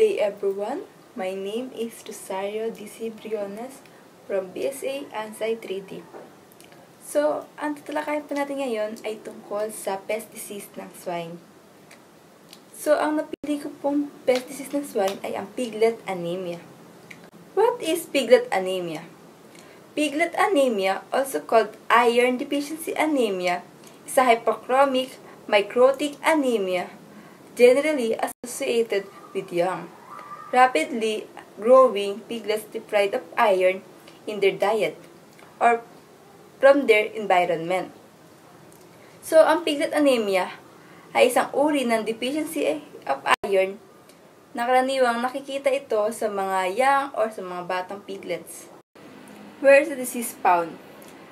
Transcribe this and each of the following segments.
everyone. My name is Rosario DC Briones from BSA Ansay 3D. So, ang tatalakayan po natin ngayon ay tungkol sa pest disease ng swine. So, ang napili ko pong pest disease ng swine ay ang piglet anemia. What is piglet anemia? Piglet anemia, also called iron deficiency anemia, is a hypochromic microtic anemia generally associated with rapidly growing piglets deprived of iron in their diet or from their environment. So, ang piglet anemia ay isang uri ng deficiency of iron na karaniwang nakikita ito sa mga young or sa mga batang piglets. Where is the disease found?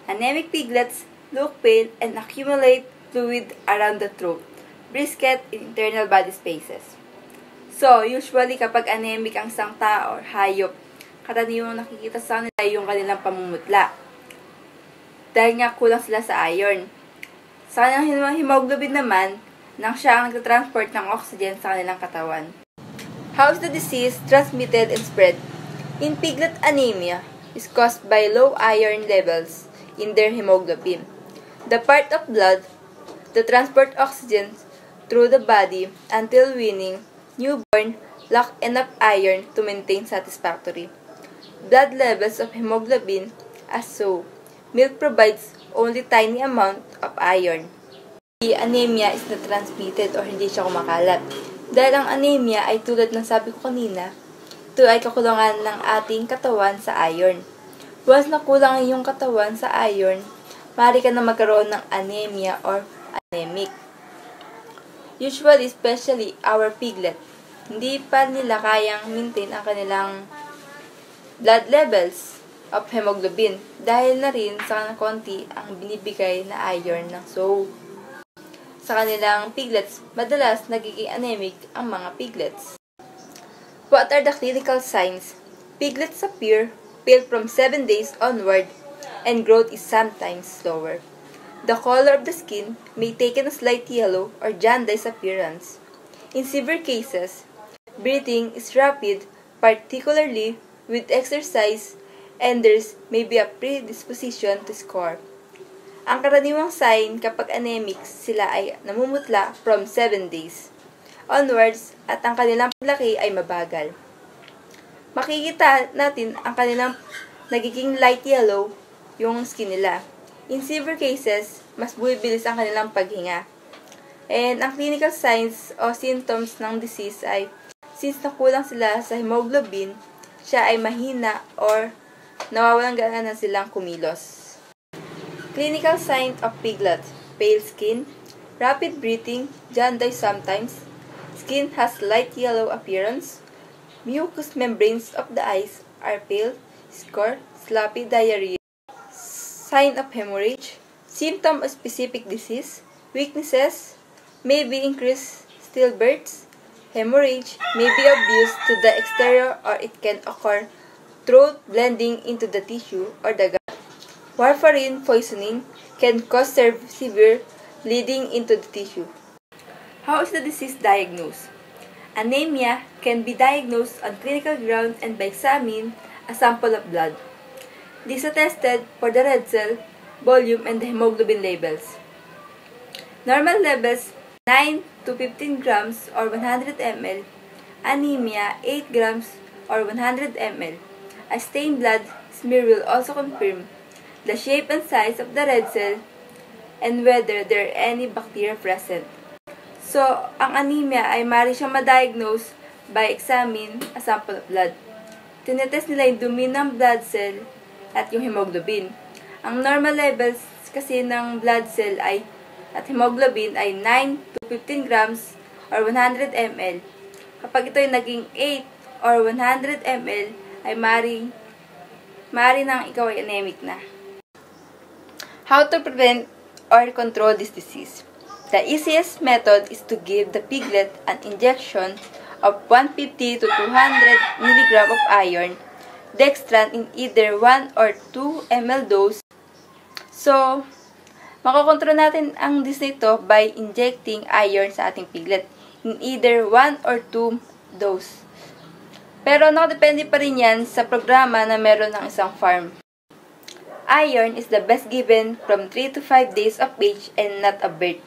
Anemic piglets look pale and accumulate fluid around the throat, brisket in internal body spaces. So, usually kapag anemic ang isang tao or hayop, karaniwang nakikita sa kanila yung kanilang pamumutla. Dahil nga kulang sila sa iron. Sa kanilang hemoglobin naman, nang siya ang nagtatransport ng oxygen sa kanilang katawan. How is the disease transmitted and spread? In piglet anemia is caused by low iron levels in their hemoglobin. The part of blood that transport oxygen through the body until weaning newborn lack enough iron to maintain satisfactory blood levels of hemoglobin as so. Milk provides only tiny amount of iron. The anemia is not transmitted or hindi siya kumakalat. Dahil ang anemia ay tulad ng sabi ko kanina, ito ay kakulangan ng ating katawan sa iron. Once nakulang ang iyong katawan sa iron, maaari ka na magkaroon ng anemia or anemic. Usually, especially our piglet, hindi pa nila kayang maintain ang kanilang blood levels of hemoglobin dahil na rin sa konti ang binibigay na iron ng so sa kanilang piglets, madalas nagiging anemic ang mga piglets. What are the clinical signs? Piglets appear pale from 7 days onward and growth is sometimes slower. The color of the skin may take a slight yellow or jaundice appearance. In severe cases, breathing is rapid, particularly with exercise, and there may be a predisposition to score. Ang karaniwang sign kapag anemic sila ay namumutla from 7 days onwards at ang kanilang paglaki ay mabagal. Makikita natin ang kanilang nagiging light yellow yung skin nila. In severe cases, mas buwibilis ang kanilang paghinga. And ang clinical signs o symptoms ng disease ay since nakulang sila sa hemoglobin, siya ay mahina or nawawalan gana na silang kumilos. Clinical sign of piglet, pale skin, rapid breathing, jaundice sometimes, skin has light yellow appearance, mucous membranes of the eyes are pale, score, sloppy diarrhea, sign of hemorrhage, symptom of specific disease, weaknesses, may be increased stillbirths, hemorrhage may be abused to the exterior or it can occur through blending into the tissue or the gut. Warfarin poisoning can cause severe bleeding into the tissue. How is the disease diagnosed? Anemia can be diagnosed on clinical grounds and by examining a sample of blood. These are tested for the red cell, volume, and the hemoglobin levels. Normal levels 9 to 15 grams or 100 ml. Anemia 8 grams or 100 ml. A stained blood smear will also confirm the shape and size of the red cell and whether there are any bacteria present. So, ang anemia ay mari siyang ma-diagnose by examine a sample of blood. Tinetest nila yung dumi ng blood cell at yung hemoglobin. Ang normal levels kasi ng blood cell ay at hemoglobin ay 9 to 15 grams or 100 ml. Kapag ito ay naging 8 or 100 ml ay mari mari nang ikaw ay anemic na. How to prevent or control this disease? The easiest method is to give the piglet an injection of 150 to 200 mg of iron dextran in either 1 or 2 ml dose. So, makokontrol natin ang disease nito by injecting iron sa ating piglet in either 1 or 2 dose. Pero nakadepende pa rin yan sa programa na meron ng isang farm. Iron is the best given from 3 to 5 days of age and not a birth.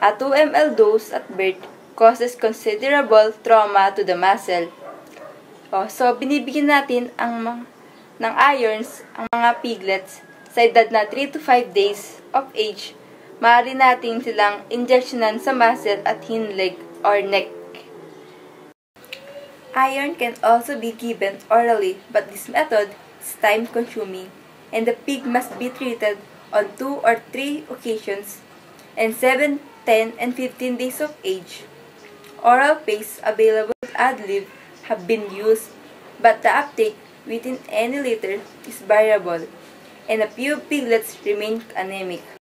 A 2 ml dose at birth causes considerable trauma to the muscle. Oh, so, binibigyan natin ang ng irons ang mga piglets sa edad na 3 to 5 days of age. Maaari natin silang injectionan sa muscle at hind leg or neck. Iron can also be given orally, but this method is time-consuming and the pig must be treated on 2 or 3 occasions and 7, 10, and 15 days of age. Oral paste available at Adlib have been used, but the uptake within any litter is variable, and a few piglets remain anemic.